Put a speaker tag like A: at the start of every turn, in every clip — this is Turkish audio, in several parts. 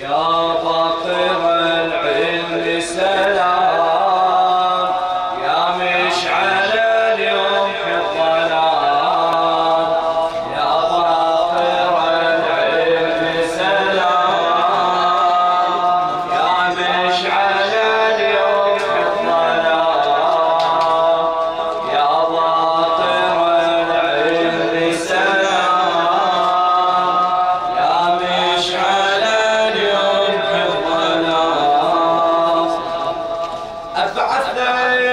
A: 안.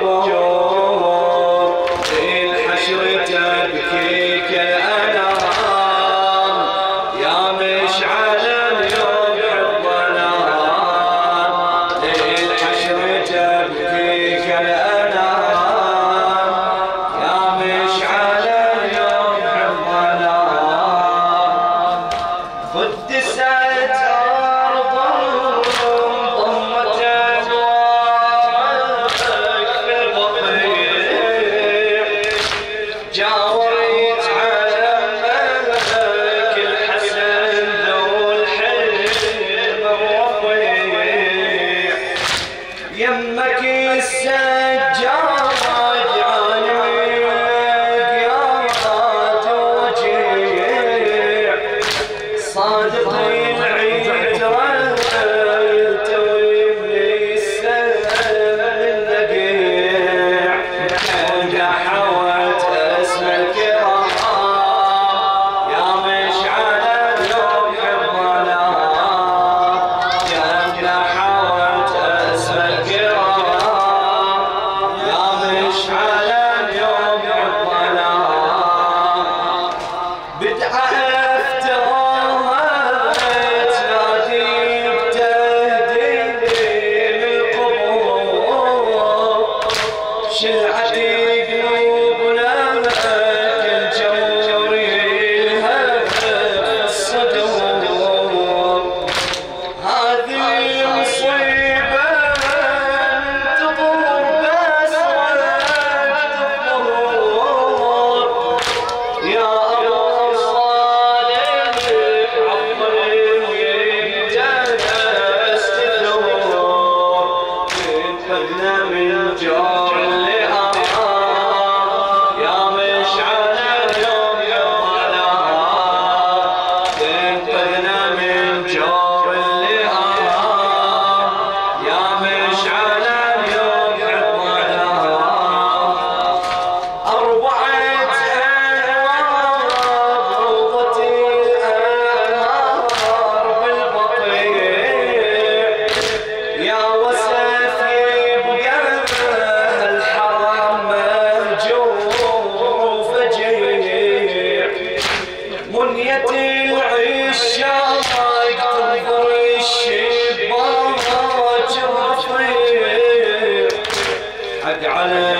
A: amor. يمك السجارة جانبك يا توجيع صادق على